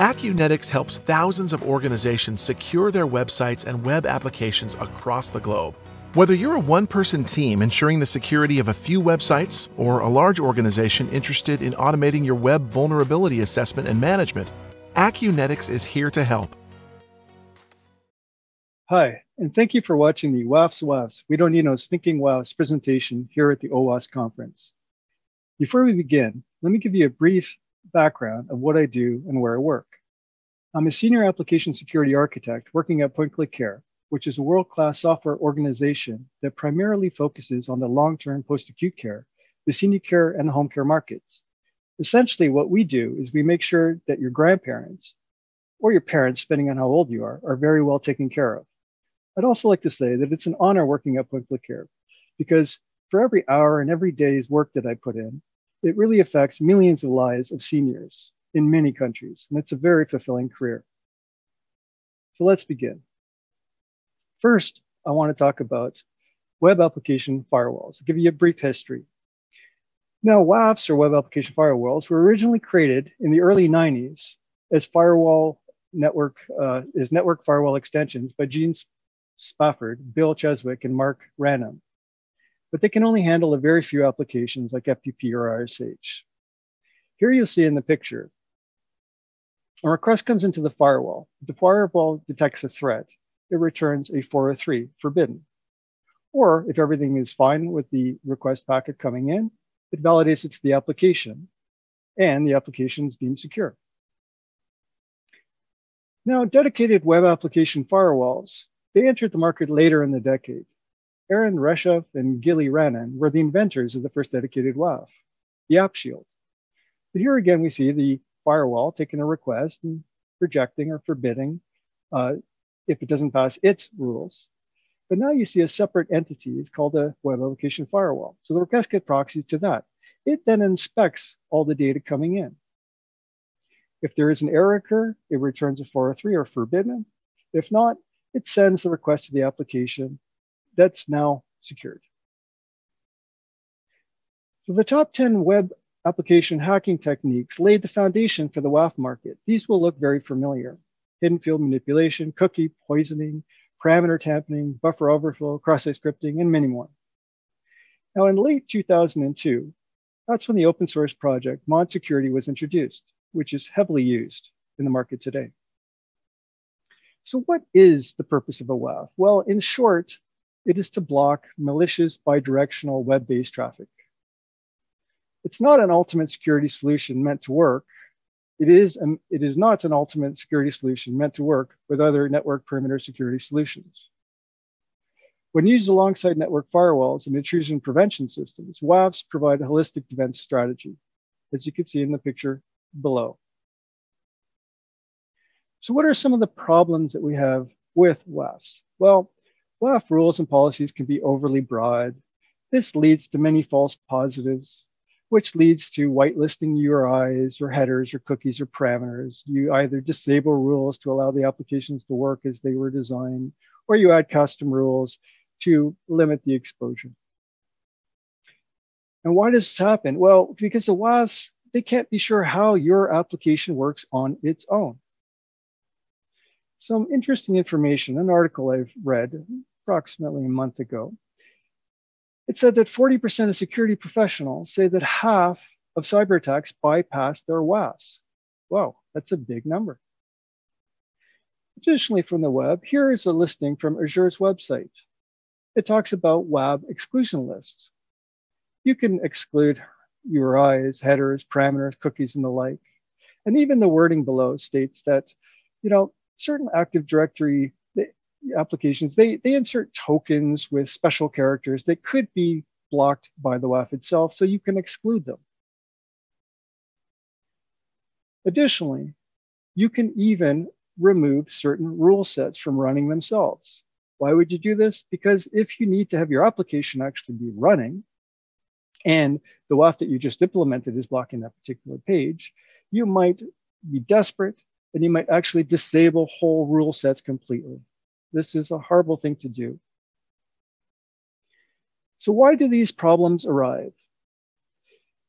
Acunetix helps thousands of organizations secure their websites and web applications across the globe. Whether you're a one person team ensuring the security of a few websites or a large organization interested in automating your web vulnerability assessment and management, Acunetix is here to help. Hi, and thank you for watching the WAFs WAFs We Don't Need No Stinking WAFs presentation here at the OWASP conference. Before we begin, let me give you a brief background of what I do and where I work. I'm a senior application security architect working at PointClickCare, which is a world-class software organization that primarily focuses on the long-term post-acute care, the senior care, and the home care markets. Essentially, what we do is we make sure that your grandparents or your parents, depending on how old you are, are very well taken care of. I'd also like to say that it's an honor working at PointClickCare because for every hour and every day's work that I put in, it really affects millions of lives of seniors in many countries, and it's a very fulfilling career. So let's begin. First, I want to talk about web application firewalls. I'll give you a brief history. Now, WAFs or web application firewalls were originally created in the early 90s as firewall network uh, as network firewall extensions by Gene Spafford, Bill Cheswick, and Mark Ranum but they can only handle a very few applications like FTP or RSH. Here you'll see in the picture, a request comes into the firewall. The firewall detects a threat. It returns a 403, forbidden. Or if everything is fine with the request packet coming in, it validates it to the application and the application is deemed secure. Now, dedicated web application firewalls, they entered the market later in the decade. Eran Reshef and Gili Raanan were the inventors of the first dedicated WAF, the App Shield. But here again, we see the firewall taking a request and rejecting or forbidding uh, if it doesn't pass its rules. But now you see a separate entity. It's called a web application firewall. So the request gets proxies to that. It then inspects all the data coming in. If there is an error occur, it returns a 403 or forbidden. If not, it sends the request to the application that's now secured. So the top 10 web application hacking techniques laid the foundation for the WAF market. These will look very familiar. Hidden field manipulation, cookie poisoning, parameter tampering, buffer overflow, cross-site scripting, and many more. Now in late 2002, that's when the open source project Mod Security was introduced, which is heavily used in the market today. So what is the purpose of a WAF? Well, in short, it is to block malicious bidirectional web-based traffic. It's not an ultimate security solution meant to work. It is, um, it is not an ultimate security solution meant to work with other network perimeter security solutions. When used alongside network firewalls and intrusion prevention systems, WAFs provide a holistic defense strategy, as you can see in the picture below. So what are some of the problems that we have with WAFs? Well, WAF rules and policies can be overly broad. This leads to many false positives, which leads to whitelisting URIs or headers or cookies or parameters. You either disable rules to allow the applications to work as they were designed, or you add custom rules to limit the exposure. And why does this happen? Well, because the WAFs, they can't be sure how your application works on its own some interesting information, an article I've read approximately a month ago. It said that 40% of security professionals say that half of cyber attacks bypass their WAS. Wow, that's a big number. Additionally, from the web, here is a listing from Azure's website. It talks about WAF exclusion lists. You can exclude URIs, headers, parameters, cookies, and the like. And even the wording below states that, you know, certain Active Directory applications, they, they insert tokens with special characters that could be blocked by the WAF itself, so you can exclude them. Additionally, you can even remove certain rule sets from running themselves. Why would you do this? Because if you need to have your application actually be running, and the WAF that you just implemented is blocking that particular page, you might be desperate and you might actually disable whole rule sets completely. This is a horrible thing to do. So why do these problems arrive?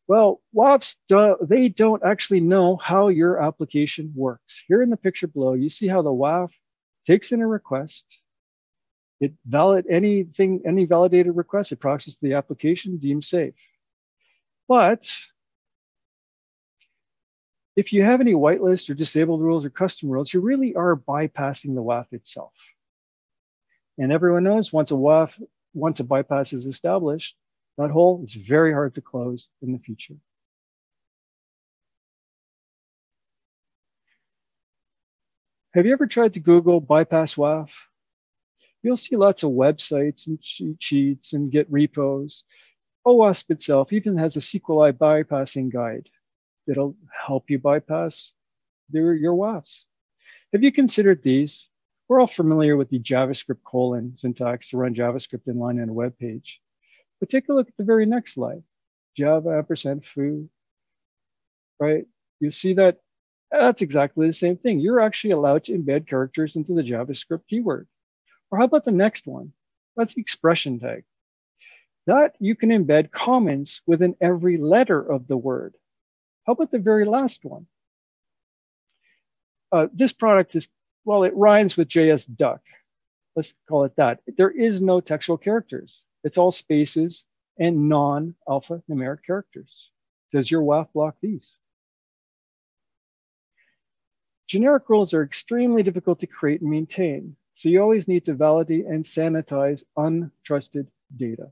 Well, WAFs, they don't actually know how your application works. Here in the picture below, you see how the WAF takes in a request. It valid anything, any validated request, it processes the application, deemed safe. But if you have any whitelist or disabled rules or custom rules, you really are bypassing the WAF itself. And everyone knows once a WAF, once a bypass is established, that hole is very hard to close in the future. Have you ever tried to Google bypass WAF? You'll see lots of websites and cheat sheets and Git repos. OWASP itself even has a SQLi bypassing guide that'll help you bypass their, your WAFs. Have you considered these? We're all familiar with the JavaScript colon syntax to run JavaScript inline in a web page. But take a look at the very next line, Java ampersand foo, right? You see that that's exactly the same thing. You're actually allowed to embed characters into the JavaScript keyword. Or how about the next one? That's the expression tag. That you can embed comments within every letter of the word. How about the very last one? Uh, this product is, well, it rhymes with JS duck. Let's call it that. There is no textual characters. It's all spaces and non-alpha numeric characters. Does your WAF block these? Generic rules are extremely difficult to create and maintain, so you always need to validate and sanitize untrusted data.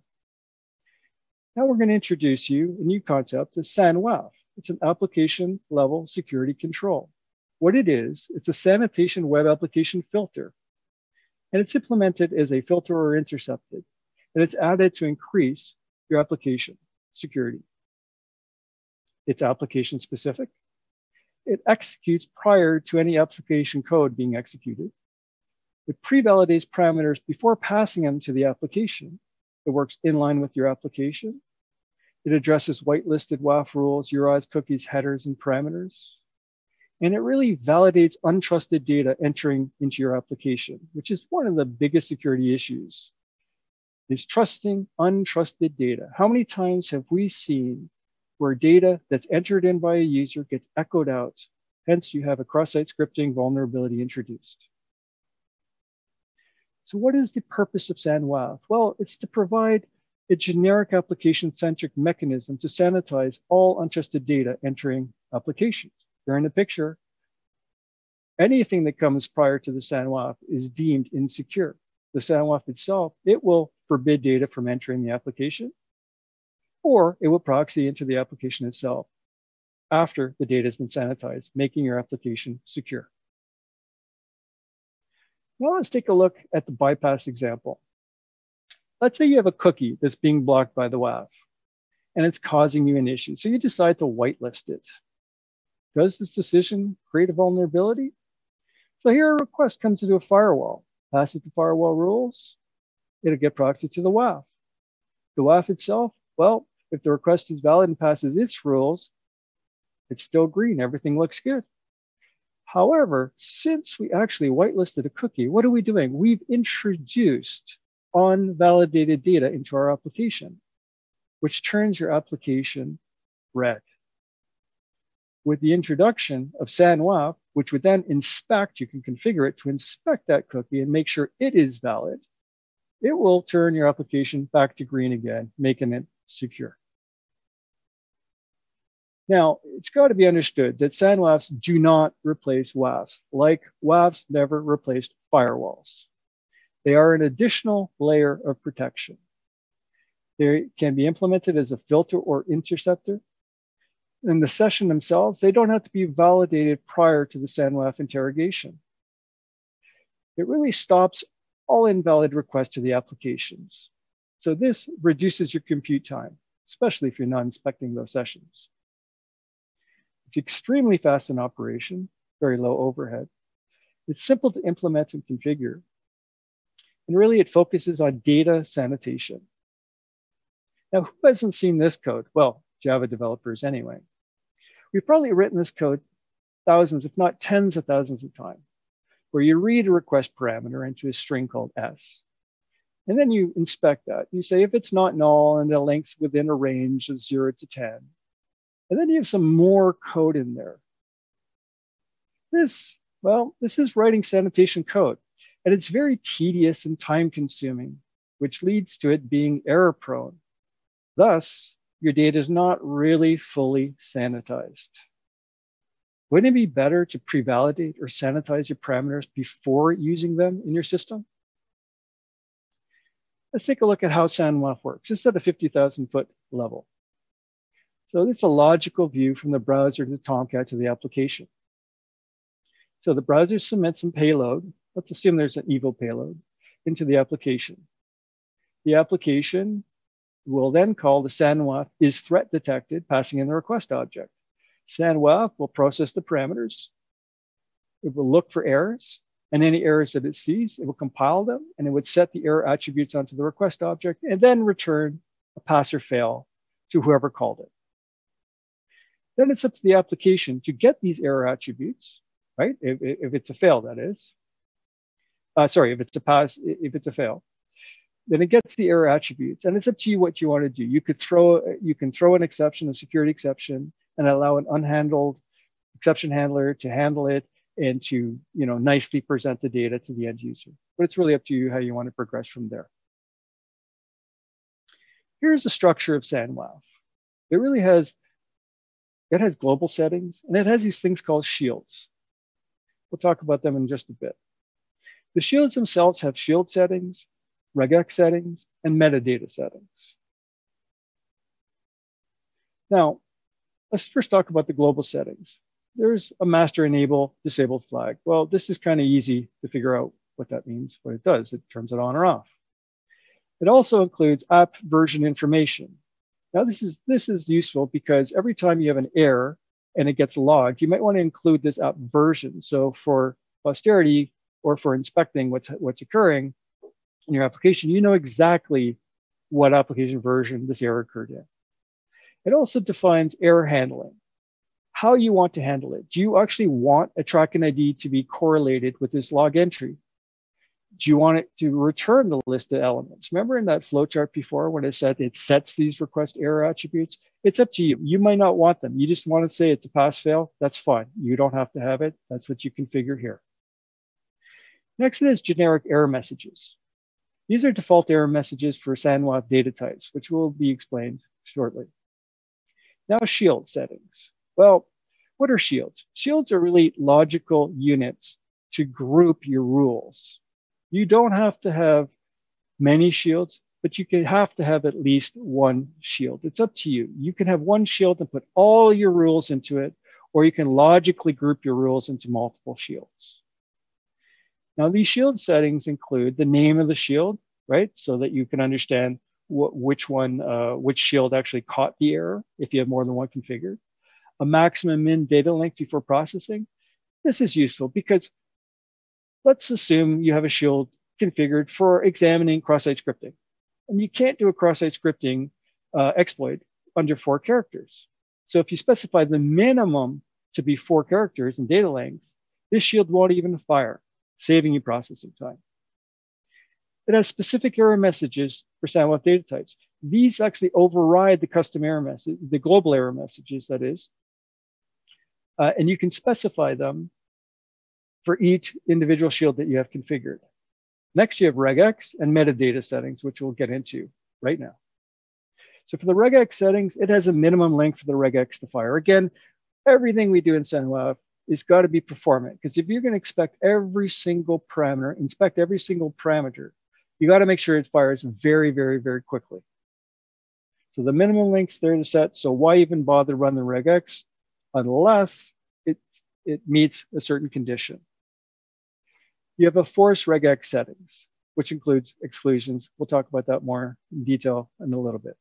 Now we're going to introduce you a new concept of SAN-WAF. It's an application level security control. What it is, it's a sanitation web application filter. And it's implemented as a filter or intercepted and it's added to increase your application security. It's application specific. It executes prior to any application code being executed. It pre-validates parameters before passing them to the application. It works in line with your application. It addresses whitelisted WAF rules, URIs, cookies, headers, and parameters. And it really validates untrusted data entering into your application, which is one of the biggest security issues is trusting untrusted data. How many times have we seen where data that's entered in by a user gets echoed out? Hence, you have a cross-site scripting vulnerability introduced. So what is the purpose of SAN-WAF? Well, it's to provide a generic application-centric mechanism to sanitize all untrusted data entering applications. Here in the picture, anything that comes prior to the SAN-WAF is deemed insecure. The SAN-WAF itself, it will forbid data from entering the application, or it will proxy into the application itself after the data has been sanitized, making your application secure. Now let's take a look at the bypass example. Let's say you have a cookie that's being blocked by the WAF and it's causing you an issue. So you decide to whitelist it. Does this decision create a vulnerability? So here a request comes into a firewall, passes the firewall rules, it'll get proxy to the WAF. The WAF itself, well, if the request is valid and passes its rules, it's still green. Everything looks good. However, since we actually whitelisted a cookie, what are we doing? We've introduced unvalidated data into our application, which turns your application red. With the introduction of SAN-WAF, which would then inspect, you can configure it to inspect that cookie and make sure it is valid, it will turn your application back to green again, making it secure. Now, it's got to be understood that SAN-WAFs do not replace WAFs, like WAFs never replaced firewalls. They are an additional layer of protection. They can be implemented as a filter or interceptor. In the session themselves, they don't have to be validated prior to the SAN-WAF interrogation. It really stops all invalid requests to the applications. So this reduces your compute time, especially if you're not inspecting those sessions. It's extremely fast in operation, very low overhead. It's simple to implement and configure. And really it focuses on data sanitation. Now, who hasn't seen this code? Well, Java developers anyway. We've probably written this code thousands, if not tens of thousands of times where you read a request parameter into a string called s. And then you inspect that. You say if it's not null and the links within a range of zero to 10, And then you have some more code in there. This, well, this is writing sanitation code. And it's very tedious and time consuming, which leads to it being error prone. Thus, your data is not really fully sanitized. Wouldn't it be better to pre-validate or sanitize your parameters before using them in your system? Let's take a look at how SANWAF works. This is at a 50,000 foot level. So it's a logical view from the browser to Tomcat to the application. So the browser submits some payload. Let's assume there's an evil payload into the application. The application will then call the SANWAF is threat detected, passing in the request object. SANWAF will process the parameters. It will look for errors and any errors that it sees, it will compile them and it would set the error attributes onto the request object and then return a pass or fail to whoever called it. Then it's up to the application to get these error attributes, right? If, if it's a fail, that is. Uh, sorry, if it's a pass, if it's a fail, then it gets the error attributes, and it's up to you what you want to do. You could throw, you can throw an exception, a security exception, and allow an unhandled exception handler to handle it and to, you know, nicely present the data to the end user. But it's really up to you how you want to progress from there. Here's the structure of SANWAF. It really has it has global settings and it has these things called shields. We'll talk about them in just a bit. The shields themselves have shield settings, regex settings, and metadata settings. Now, let's first talk about the global settings. There's a master enable disabled flag. Well, this is kind of easy to figure out what that means, what it does. It turns it on or off. It also includes app version information. Now this is, this is useful because every time you have an error and it gets logged, you might want to include this app version. So for posterity or for inspecting what's, what's occurring in your application, you know exactly what application version this error occurred in. It also defines error handling, how you want to handle it. Do you actually want a tracking ID to be correlated with this log entry? do you want it to return the list of elements? Remember in that flowchart before when it said it sets these request error attributes? It's up to you. You might not want them. You just want to say it's a pass fail. That's fine. You don't have to have it. That's what you configure here. Next is generic error messages. These are default error messages for SANWAF data types, which will be explained shortly. Now shield settings. Well, what are shields? Shields are really logical units to group your rules. You don't have to have many shields, but you can have to have at least one shield. It's up to you. You can have one shield and put all your rules into it, or you can logically group your rules into multiple shields. Now, these shield settings include the name of the shield, right? So that you can understand what, which one, uh, which shield actually caught the error if you have more than one configured. A maximum min data length before processing. This is useful because let's assume you have a shield configured for examining cross-site scripting. And you can't do a cross-site scripting uh, exploit under four characters. So if you specify the minimum to be four characters in data length, this shield won't even fire, saving you processing time. It has specific error messages for SANWAF data types. These actually override the custom error message, the global error messages, that is. Uh, and you can specify them for each individual shield that you have configured. Next, you have regex and metadata settings, which we'll get into right now. So for the regex settings, it has a minimum length for the regex to fire. Again, everything we do in SANWAF is got to be performant because if you're going to expect every single parameter, inspect every single parameter, you got to make sure it fires very, very, very quickly. So the minimum length's there to set. So why even bother run the regex unless it, it meets a certain condition. You have a force regex settings, which includes exclusions. We'll talk about that more in detail in a little bit.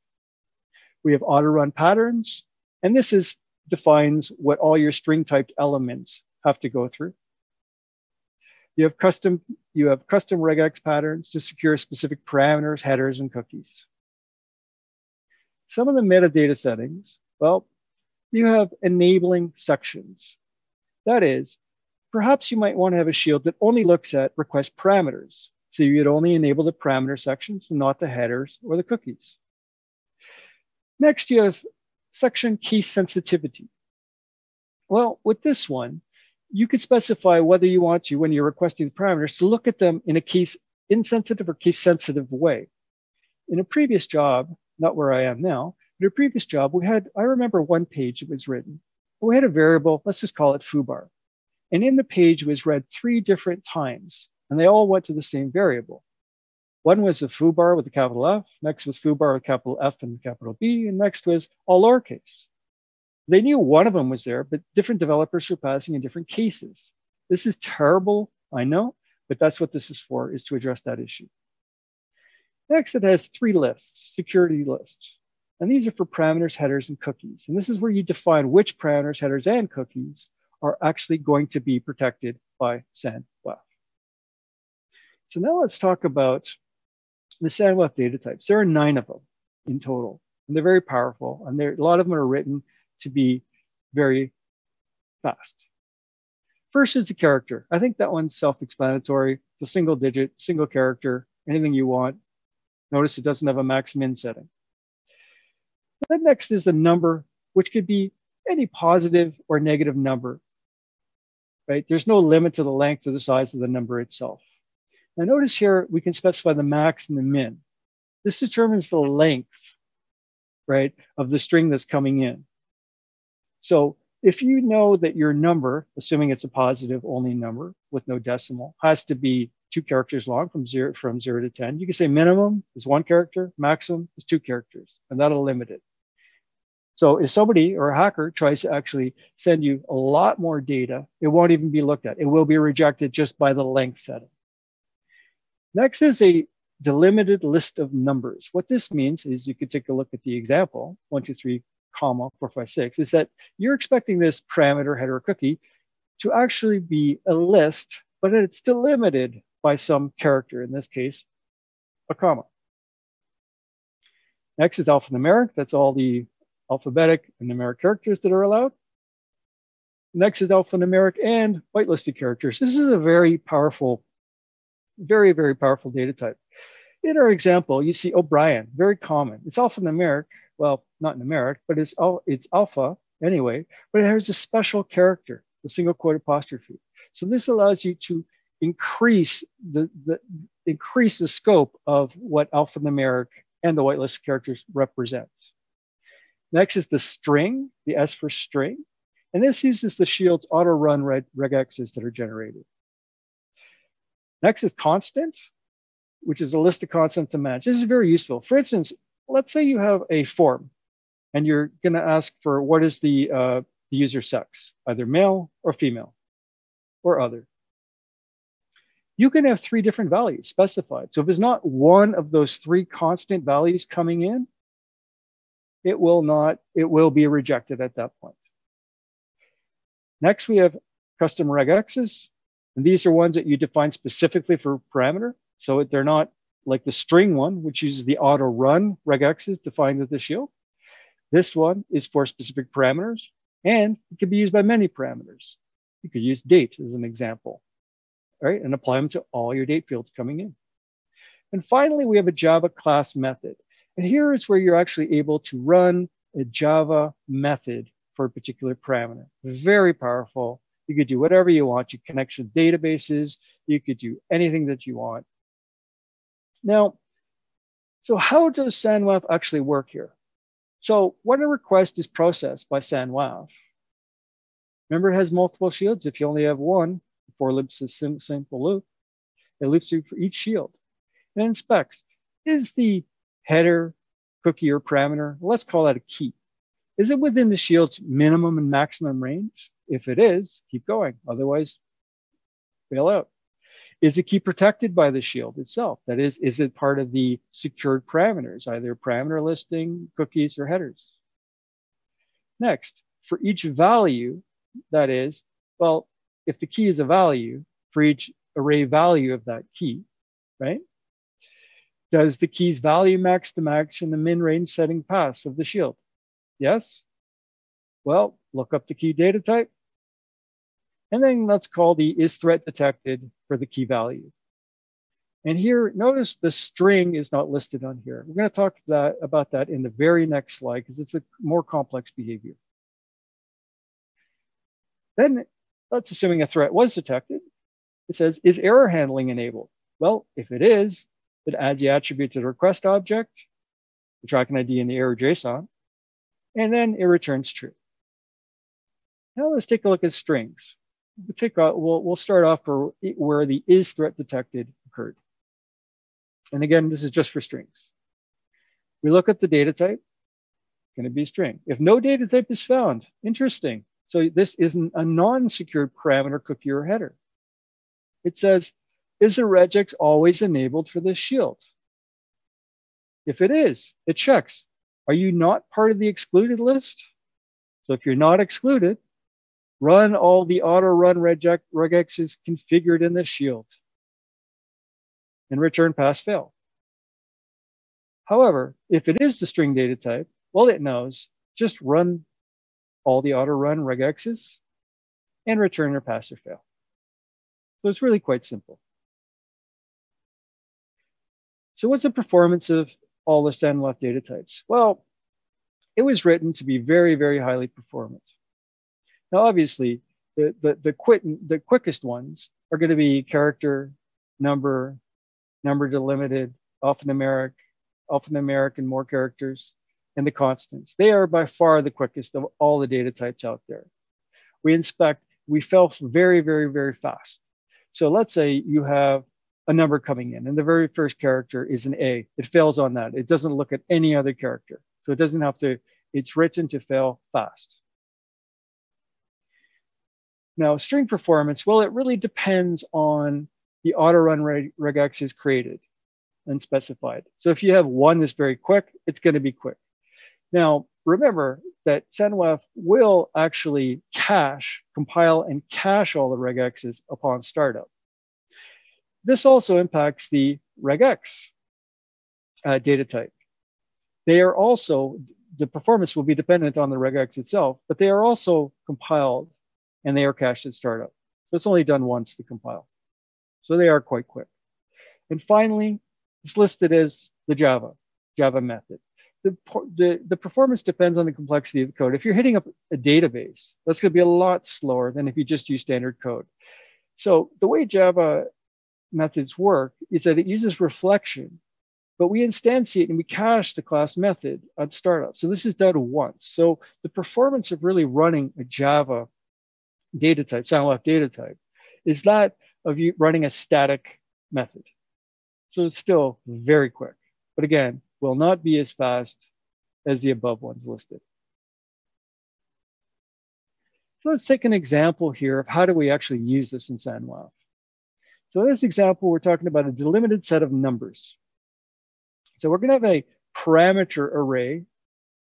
We have auto run patterns, and this is defines what all your string typed elements have to go through. You have custom, you have custom regex patterns to secure specific parameters, headers, and cookies. Some of the metadata settings, well, you have enabling sections. That is, perhaps you might want to have a shield that only looks at request parameters. So you'd only enable the parameter sections, not the headers or the cookies. Next, you have section key sensitivity. Well, with this one, you could specify whether you want to, when you're requesting the parameters, to look at them in a case insensitive or case sensitive way. In a previous job, not where I am now, but a previous job, we had, I remember one page it was written. We had a variable, let's just call it foobar. And in the page was read three different times, and they all went to the same variable. One was a foobar with a capital F, next was foobar with capital F and capital B, and next was all lowercase. They knew one of them was there, but different developers were passing in different cases. This is terrible, I know, but that's what this is for, is to address that issue. Next, it has three lists, security lists. And these are for parameters, headers, and cookies. And this is where you define which parameters, headers, and cookies are actually going to be protected by SANWAF. So now let's talk about the SANWAF data types. There are nine of them in total, and they're very powerful. And a lot of them are written to be very fast. First is the character. I think that one's self-explanatory. It's a single digit, single character, anything you want. Notice it doesn't have a max min setting. The next is the number, which could be any positive or negative number, right? There's no limit to the length or the size of the number itself. Now notice here, we can specify the max and the min. This determines the length, right, of the string that's coming in. So if you know that your number, assuming it's a positive only number with no decimal, has to be two characters long from zero from zero to 10, you can say minimum is one character, maximum is two characters, and that'll limit it. So if somebody or a hacker tries to actually send you a lot more data, it won't even be looked at. It will be rejected just by the length setting. Next is a delimited list of numbers. What this means is you could take a look at the example, one, two, three, comma, four, five, six, is that you're expecting this parameter header cookie to actually be a list, but it's delimited by some character, in this case, a comma. Next is alphanumeric. That's all the alphabetic and numeric characters that are allowed. Next is alphanumeric and whitelisted characters. This is a very powerful, very, very powerful data type. In our example, you see O'Brien, very common. It's alphanumeric, well, not numeric, but it's, it's alpha anyway, but it has a special character, the single quote apostrophe. So this allows you to increase the, the increase the scope of what alphanumeric and the whitelist characters represent. Next is the string, the S for string. And this uses the shield's auto run reg regexes that are generated. Next is constant, which is a list of constants to match. This is very useful. For instance, let's say you have a form and you're going to ask for what is the, uh, the user sex, either male or female or other. You can have three different values specified. So if it's not one of those three constant values coming in, it will not, it will be rejected at that point. Next, we have custom regexes. And these are ones that you define specifically for parameter. So they're not like the string one, which uses the auto run regexes defined with the shield. This one is for specific parameters and it can be used by many parameters. You could use date as an example, right? And apply them to all your date fields coming in. And finally, we have a Java class method. And here is where you're actually able to run a Java method for a particular parameter. Very powerful. You could do whatever you want. You connection databases. You could do anything that you want. Now, so how does SANWAF actually work here? So when a request is processed by SANWAF, remember it has multiple shields. If you only have one, for loops is sim simple loop, it loops through for each shield and inspects. Is the header, cookie, or parameter, let's call that a key. Is it within the shield's minimum and maximum range? If it is, keep going. Otherwise, fail out. Is the key protected by the shield itself? That is, is it part of the secured parameters, either parameter listing, cookies, or headers? Next, for each value, that is, well, if the key is a value, for each array value of that key, right? Does the key's value max the max and the min range setting pass of the shield? Yes? Well, look up the key data type. And then let's call the is threat detected for the key value. And here, notice the string is not listed on here. We're going to talk that, about that in the very next slide because it's a more complex behavior. Then let's assuming a threat was detected. It says, is error handling enabled? Well, if it is, it adds the attribute to the request object, the tracking ID in the error JSON, and then it returns true. Now let's take a look at strings. We'll, take, we'll, we'll start off for where the is threat detected occurred. And again, this is just for strings. We look at the data type, going to be string. If no data type is found, interesting. So this isn't a non-secured parameter cookie or header. It says, is the regex always enabled for this shield? If it is, it checks. Are you not part of the excluded list? So if you're not excluded, run all the auto run regexes configured in the shield and return pass fail. However, if it is the string data type, well, it knows just run all the auto run regexes and return or pass or fail. So it's really quite simple. So what's the performance of all the SANWAF data types? Well, it was written to be very, very highly performant. Now, obviously, the, the, the, quick, the quickest ones are going to be character, number, number delimited, alphanumeric, alphanumeric and more characters, and the constants. They are by far the quickest of all the data types out there. We inspect, we fail very, very, very fast. So let's say you have a number coming in and the very first character is an A. It fails on that. It doesn't look at any other character. So it doesn't have to, it's written to fail fast. Now, string performance, well, it really depends on the auto run reg regex is created and specified. So if you have one that's very quick, it's going to be quick. Now, remember that SANWAF will actually cache, compile and cache all the regexes upon startup. This also impacts the regex uh, data type. They are also, the performance will be dependent on the regex itself, but they are also compiled and they are cached at startup. So it's only done once to compile. So they are quite quick. And finally, it's listed as the Java, Java method. The, the, the performance depends on the complexity of the code. If you're hitting up a database, that's going to be a lot slower than if you just use standard code. So the way Java methods work is that it uses reflection, but we instantiate and we cache the class method on startup. So this is done once. So the performance of really running a Java data type, SANWAF data type, is that of you running a static method. So it's still very quick, but again, will not be as fast as the above ones listed. So let's take an example here of how do we actually use this in SANWAF. So in this example, we're talking about a delimited set of numbers. So we're gonna have a parameter array,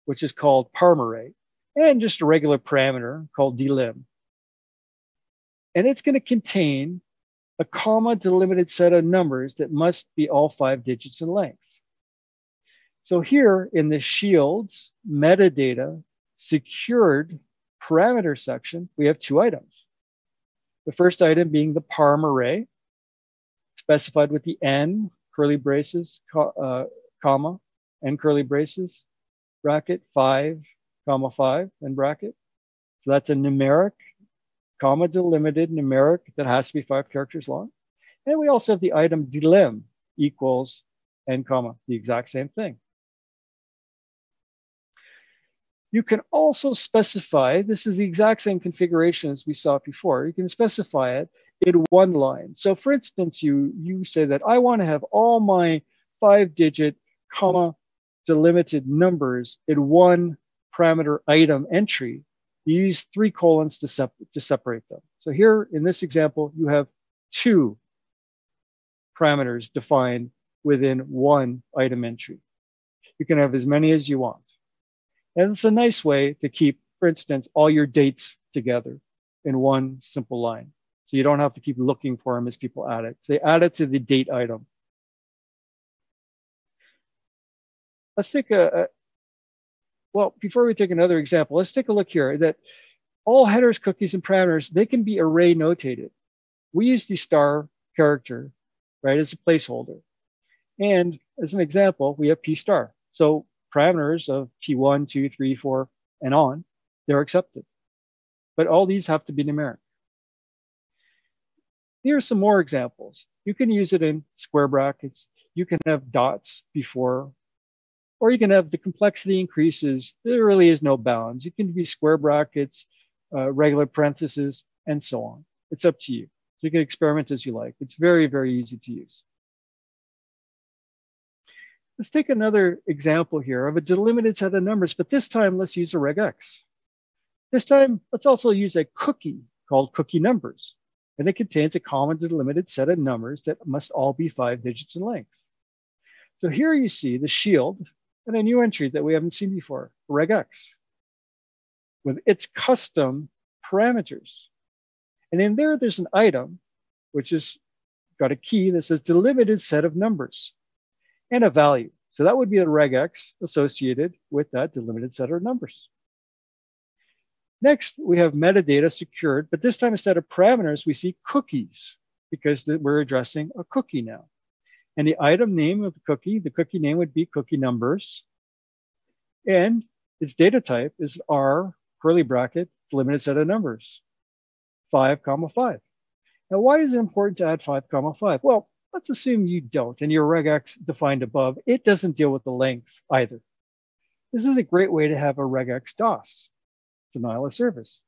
which is called parm array, and just a regular parameter called delim. And it's gonna contain a comma delimited set of numbers that must be all five digits in length. So here in the shields metadata secured parameter section, we have two items. The first item being the parm array, specified with the n curly braces, uh, comma, n curly braces, bracket, five, comma, five, and bracket. So that's a numeric comma delimited numeric that has to be five characters long. And we also have the item delim equals n comma, the exact same thing. You can also specify, this is the exact same configuration as we saw before. You can specify it in one line. So for instance, you, you say that I want to have all my five digit comma delimited numbers in one parameter item entry you use three colons to, sep to separate them. So here in this example, you have two parameters defined within one item entry. You can have as many as you want. And it's a nice way to keep, for instance, all your dates together in one simple line. So you don't have to keep looking for them as people add it. So they add it to the date item. Let's take a, well, before we take another example, let's take a look here that all headers, cookies, and parameters, they can be array notated. We use the star character right, as a placeholder. And as an example, we have P star. So parameters of P1, 2, 3, 4, and on, they're accepted. But all these have to be numeric. Here are some more examples. You can use it in square brackets. You can have dots before, or you can have the complexity increases. There really is no bounds. You can be square brackets, uh, regular parentheses, and so on. It's up to you. So you can experiment as you like. It's very, very easy to use. Let's take another example here of a delimited set of numbers, but this time let's use a regex. This time, let's also use a cookie called cookie numbers, and it contains a common delimited set of numbers that must all be five digits in length. So here you see the shield and a new entry that we haven't seen before, regex, with its custom parameters. And in there, there's an item, which has got a key that says delimited set of numbers and a value. So that would be a regex associated with that delimited set of numbers. Next, we have metadata secured, but this time instead of parameters, we see cookies because we're addressing a cookie now. And the item name of the cookie, the cookie name would be cookie numbers. And its data type is R curly bracket limited set of numbers, five comma five. Now, why is it important to add five comma five? Well, Let's assume you don't, and your regex defined above, it doesn't deal with the length either. This is a great way to have a regex DOS, denial of service,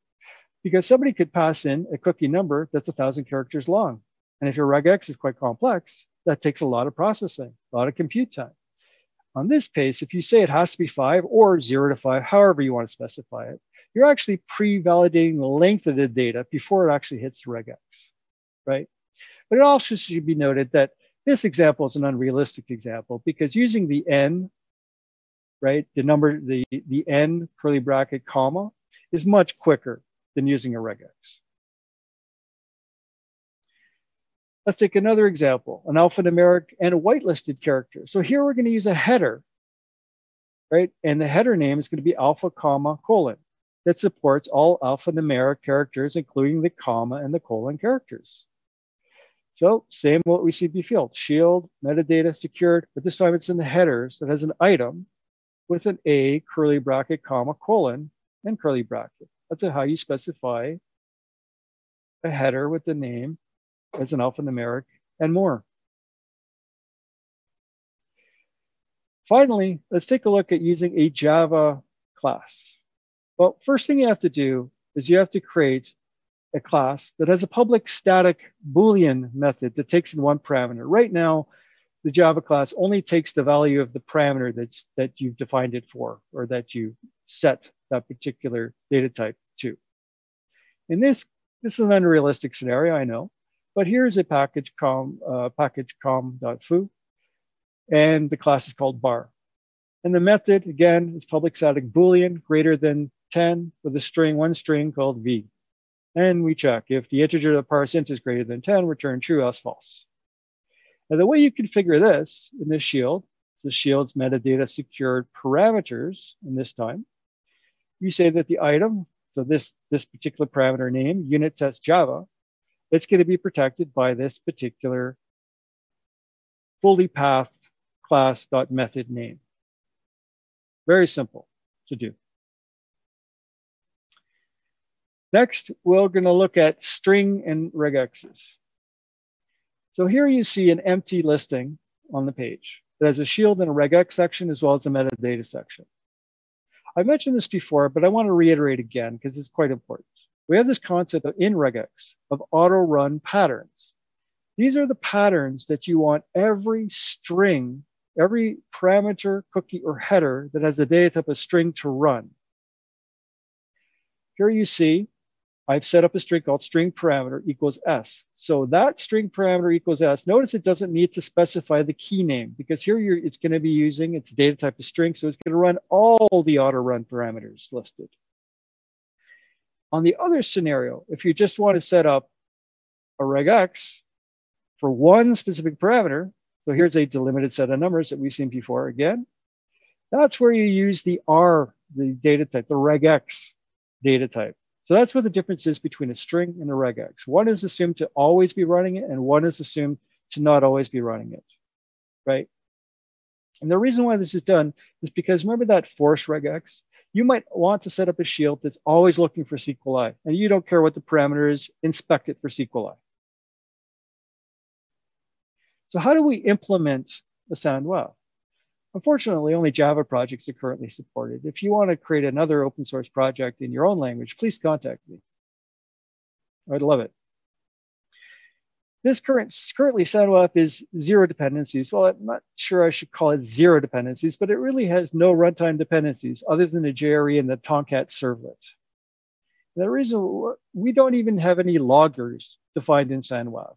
because somebody could pass in a cookie number that's a thousand characters long. And if your regex is quite complex, that takes a lot of processing, a lot of compute time. On this case, if you say it has to be five or zero to five, however you want to specify it, you're actually pre-validating the length of the data before it actually hits the regex, right? But it also should be noted that this example is an unrealistic example because using the n, right, the number, the, the n curly bracket comma is much quicker than using a regex. Let's take another example, an alphanumeric and a whitelisted character. So here we're going to use a header, right? And the header name is going to be alpha comma colon that supports all alphanumeric characters, including the comma and the colon characters. So same what we see before, shield, metadata secured, but this time it's in the headers that has an item with an A, curly bracket, comma, colon, and curly bracket. That's how you specify a header with the name as an alphanumeric and more. Finally, let's take a look at using a Java class. Well, first thing you have to do is you have to create a class that has a public static Boolean method that takes in one parameter. Right now, the Java class only takes the value of the parameter that's, that you've defined it for or that you set that particular data type to. In this, this is an unrealistic scenario, I know, but here's a package com, uh, package com.foo, and the class is called bar. And the method, again, is public static Boolean greater than 10 with a string, one string called v. And we check if the integer that parse int is greater than 10, return true, else false. Now the way you configure this in this shield, the shield's metadata secured parameters in this time, you say that the item, so this, this particular parameter name, unit test Java, it's going to be protected by this particular fully pathed class.method name. Very simple to do. Next, we're going to look at string and regexes. So here you see an empty listing on the page that has a shield and a regex section as well as a metadata section. I mentioned this before, but I want to reiterate again because it's quite important. We have this concept of, in regex of auto run patterns. These are the patterns that you want every string, every parameter, cookie, or header that has the data type of string to run. Here you see I've set up a string called string parameter equals s. So that string parameter equals s. Notice it doesn't need to specify the key name because here it's going to be using its data type of string. So it's going to run all the auto run parameters listed. On the other scenario, if you just want to set up a regex for one specific parameter, so here's a delimited set of numbers that we've seen before again, that's where you use the R, the data type, the regex data type. So that's what the difference is between a string and a regex. One is assumed to always be running it, and one is assumed to not always be running it, right? And the reason why this is done is because remember that force regex? You might want to set up a shield that's always looking for SQLI, and you don't care what the parameter is, inspect it for SQLI. So how do we implement the SANWAF? Unfortunately, only Java projects are currently supported. If you want to create another open source project in your own language, please contact me. I'd love it. This current, currently SANWAF is zero dependencies. Well, I'm not sure I should call it zero dependencies, but it really has no runtime dependencies other than the JRE and the Tomcat servlet. And the reason we don't even have any loggers defined in SANWAF.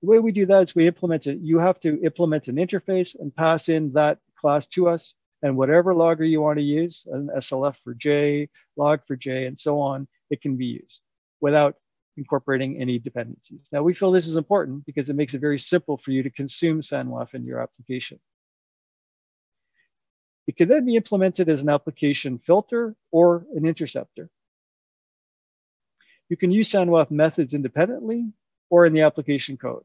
The way we do that is we implement it. You have to implement an interface and pass in that class to us and whatever logger you want to use, an SLF4J, log for J, and so on, it can be used without incorporating any dependencies. Now we feel this is important because it makes it very simple for you to consume SANWAF in your application. It can then be implemented as an application filter or an interceptor. You can use SANWAF methods independently or in the application code.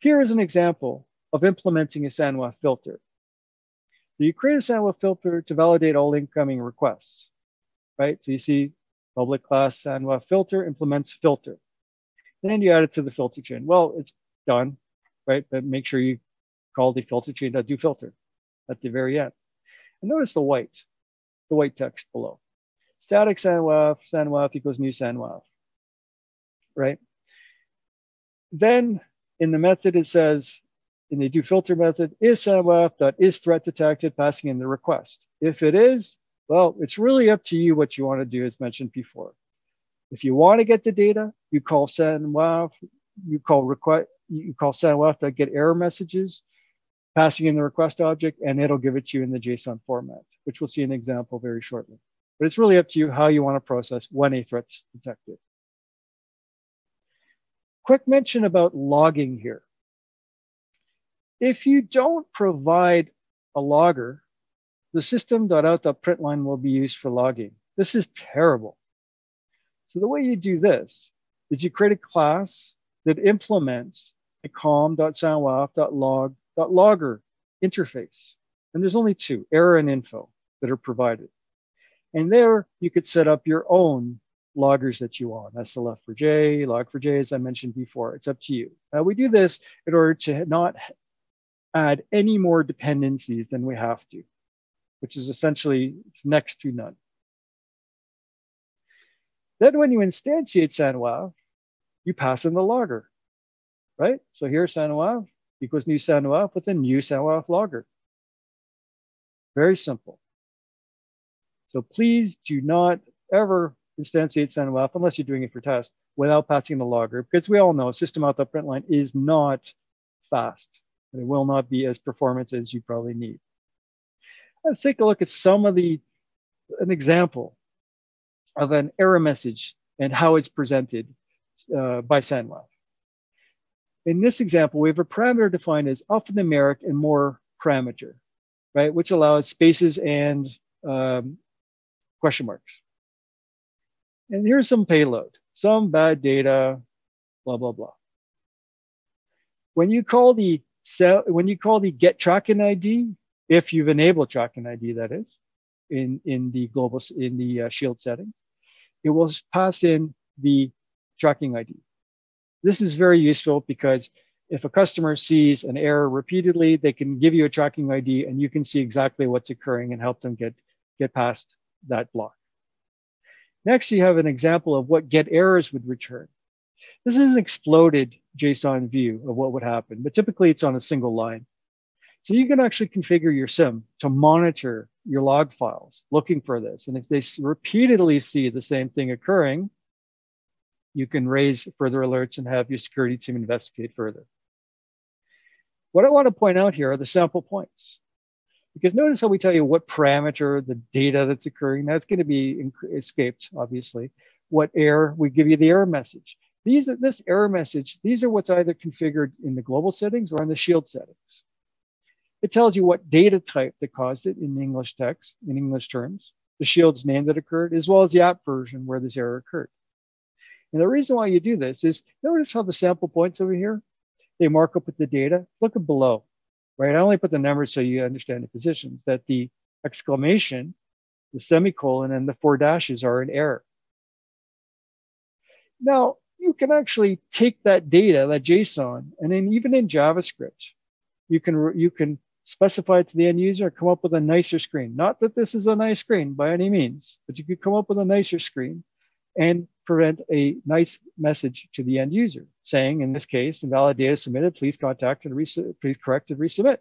Here is an example of implementing a SANWAF filter. So you create a SANWAF filter to validate all incoming requests, right? So you see public class SANWAF filter implements filter. Then you add it to the filter chain. Well, it's done, right? But make sure you call the filter chain do filter at the very end. And notice the white, the white text below. Static SANWAF, SANWAF equals new SANWAF, right? Then in the method, it says in the do filter method, is if SANWAF is threat detected, passing in the request. If it is, well, it's really up to you what you want to do, as mentioned before. If you want to get the data, you call SANWAF, you call request, you call SANWAF to get error messages, passing in the request object, and it'll give it to you in the JSON format, which we'll see an example very shortly. But it's really up to you how you want to process when a threat's detected. Quick mention about logging here. If you don't provide a logger, the system.out.println will be used for logging. This is terrible. So the way you do this is you create a class that implements a com.sanwaf.log.logger interface. And there's only two, error and info, that are provided. And there you could set up your own loggers that you want. SLF4J, log for J, as I mentioned before. It's up to you. Now we do this in order to not add any more dependencies than we have to, which is essentially next to none. Then when you instantiate SANWAF, you pass in the logger, right? So here SANWAF equals new SANWAF with a new SANWAF logger. Very simple. So please do not ever instantiate SANWAF unless you're doing it for test without passing the logger, because we all know system out the print line is not fast. And it will not be as performant as you probably need. Let's take a look at some of the, an example of an error message and how it's presented uh, by SANWAF. In this example, we have a parameter defined as alphanumeric and more parameter, right? Which allows spaces and um, question marks. And here's some payload, some bad data, blah, blah, blah. When you call the when you call the get tracking ID, if you've enabled tracking ID, that is, in, in the global, in the uh, shield setting, it will pass in the tracking ID. This is very useful because if a customer sees an error repeatedly, they can give you a tracking ID and you can see exactly what's occurring and help them get, get past that block. Next, you have an example of what get errors would return. This is an exploded JSON view of what would happen, but typically it's on a single line. So you can actually configure your SIEM to monitor your log files looking for this. And if they repeatedly see the same thing occurring, you can raise further alerts and have your security team investigate further. What I want to point out here are the sample points. Because notice how we tell you what parameter, the data that's occurring, that's going to be escaped, obviously. What error, we give you the error message. These, this error message, these are what's either configured in the global settings or in the shield settings. It tells you what data type that caused it in English text, in English terms, the shield's name that occurred, as well as the app version where this error occurred. And the reason why you do this is notice how the sample points over here, they mark up with the data. Look at below, right? I only put the numbers so you understand the positions, that the exclamation, the semicolon, and the four dashes are in error. Now, you can actually take that data, that JSON, and then even in JavaScript, you can, you can specify it to the end user, come up with a nicer screen. Not that this is a nice screen by any means, but you could come up with a nicer screen and prevent a nice message to the end user saying, in this case, invalid data submitted, please contact and please correct and resubmit.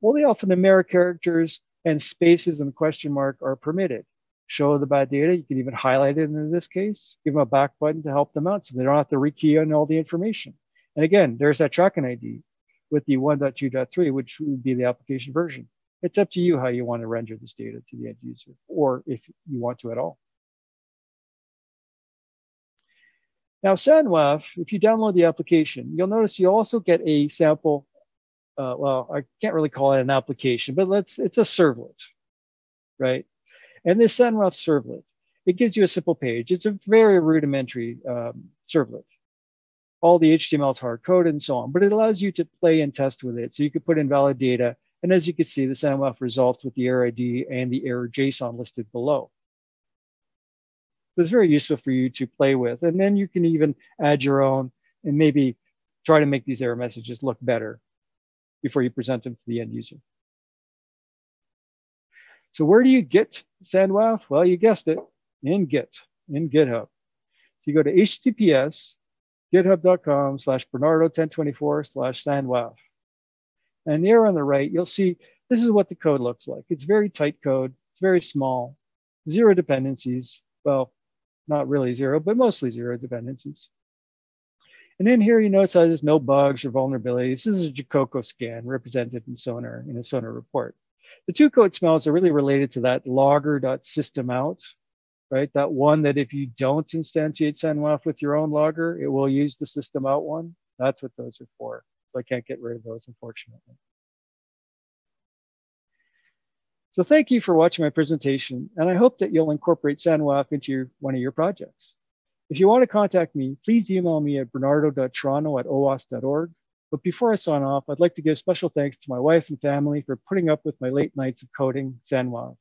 Well, the alphanumeric characters and spaces and question mark are permitted. Show the bad data. You can even highlight it in this case, give them a back button to help them out so they don't have to rekey on all the information. And again, there's that tracking ID with the 1.2.3, which would be the application version. It's up to you how you want to render this data to the end user, or if you want to at all. Now, SANWAF, if you download the application, you'll notice you also get a sample. Uh, well, I can't really call it an application, but let's it's a servlet, right? And this SANWAF servlet, it gives you a simple page. It's a very rudimentary um, servlet. All the HTML is hard coded and so on, but it allows you to play and test with it. So you could put in valid data. And as you can see, the SANWAF results with the error ID and the error JSON listed below. So it's very useful for you to play with. And then you can even add your own and maybe try to make these error messages look better before you present them to the end user. So where do you get SANWAF? Well, you guessed it, in Git, in GitHub. So you go to HTTPS, github.com slash Bernardo1024 slash SANWAF. And here on the right, you'll see this is what the code looks like. It's very tight code. It's very small, zero dependencies. Well, not really zero, but mostly zero dependencies. And in here you notice there's no bugs or vulnerabilities. This is a JaCoCo scan represented in Sonar in a Sonar report. The two code smells are really related to that logger.systemout, right? That one that if you don't instantiate SANWAF with your own logger, it will use the system out one. That's what those are for. So I can't get rid of those, unfortunately. So thank you for watching my presentation, and I hope that you'll incorporate SANWAF into your, one of your projects. If you want to contact me, please email me at bernardo.toronto at owasp.org. But before I sign off, I'd like to give special thanks to my wife and family for putting up with my late nights of coding SANWAF.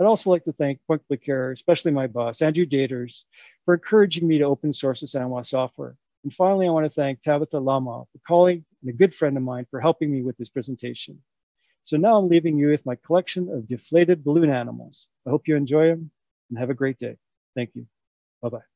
I'd also like to thank PointClickCare, especially my boss, Andrew Daters, for encouraging me to open source the SANWAF software. And finally, I want to thank Tabitha Lama, a colleague and a good friend of mine, for helping me with this presentation. So now I'm leaving you with my collection of deflated balloon animals. I hope you enjoy them and have a great day. Thank you. Bye-bye.